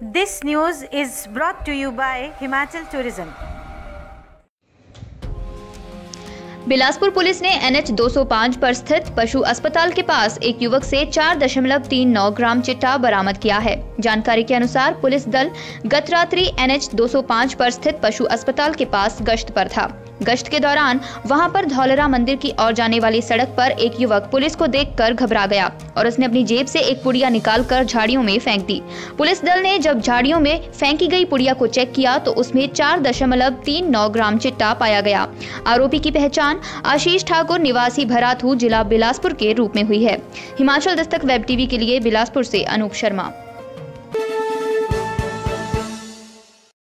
This news is brought to you by Himachal Tourism. Bilaspur police ने NH 205 पर स्थित पशु अस्पताल के पास एक युवक से 4.39 ग्राम चिट्टा बरामद किया है जानकारी के अनुसार पुलिस दल गत रात्रि एनएच 205 पर स्थित पशु अस्पताल के पास गश्त पर था गश्त के दौरान वहाँ पर धौलरा मंदिर की ओर जाने वाली सड़क पर एक युवक पुलिस को देखकर घबरा गया और उसने अपनी जेब से एक पुड़िया निकालकर झाड़ियों में फेंक दी। पुलिस दल ने जब झाड़ियों में फेंकी गई पुड़िया को चेक किया तो उसमें चार दशमलव तीन नौ ग्राम चिट्टा पाया गया। आरोपी की पहचान आशीष ठाकुर निवासी भराथू जिला बिलासपुर के रूप में हुई है। हिमाचल दस्तक वेब टीवी के लिए बिलासपुर से अनूप शर्मा।